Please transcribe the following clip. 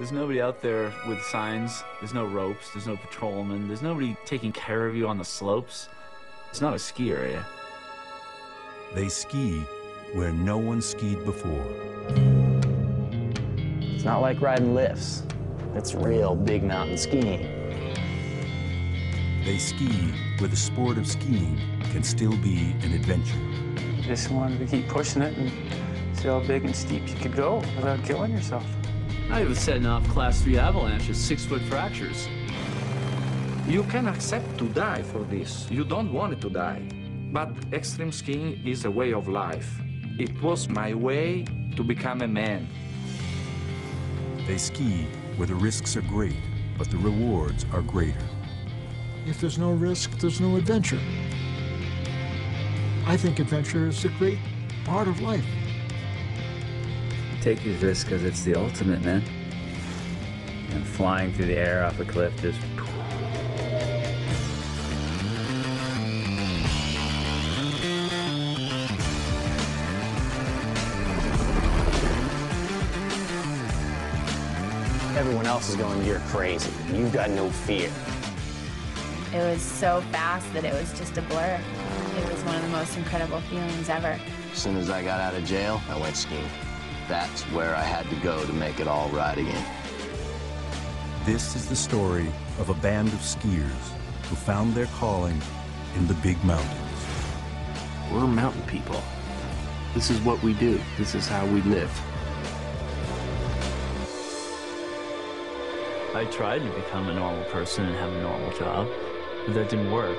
There's nobody out there with signs. There's no ropes. There's no patrolmen. There's nobody taking care of you on the slopes. It's not a ski area. They ski where no one skied before. It's not like riding lifts. It's real big mountain skiing. They ski where the sport of skiing can still be an adventure. Just wanted to keep pushing it and see how big and steep you could go without killing yourself. I was setting off class three avalanches, six foot fractures. You can accept to die for this. You don't want it to die. But extreme skiing is a way of life. It was my way to become a man. They ski where the risks are great, but the rewards are greater. If there's no risk, there's no adventure. I think adventure is a great part of life. Take these risks because it's the ultimate, man. And flying through the air off a cliff just. Everyone else is going, you're crazy. You've got no fear. It was so fast that it was just a blur. It was one of the most incredible feelings ever. As soon as I got out of jail, I went skiing. That's where I had to go to make it all right again. This is the story of a band of skiers who found their calling in the big mountains. We're mountain people. This is what we do. This is how we live. I tried to become a normal person and have a normal job, but that didn't work.